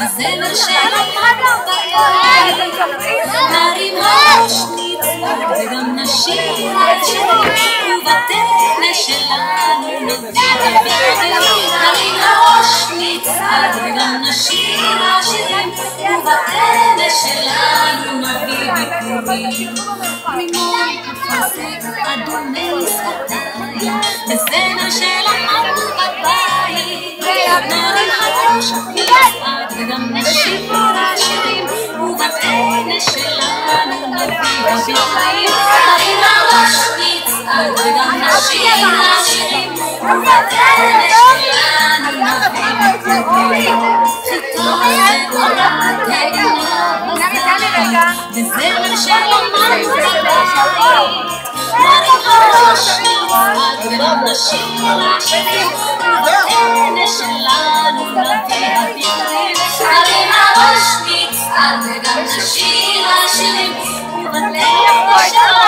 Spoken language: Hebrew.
הזמר של הפרק נרים ראש וגם נשיר את שירים ובטנא שלנו נביא נרים ראש נצעד וגם נשיר השירים ובטנא שלנו נביא ביקורים רימון אפרסק אדומי שפתיים בזמר של נצעד וגם נשיר השירים, ובטנא שלנו נביא בבירים. נרים הראש נצעד וגם נשיר השירים, ובטנא שלנו נביא ביקורים. חיטוב ועולת עיניו וזמר שלמדנו בבית. נרים הראש נצעד וגם נשיר השירים, Sheila, Sheila, Sheila, Sheila, Sheila, Sheila, Sheila, Sheila, Sheila, Sheila, Sheila,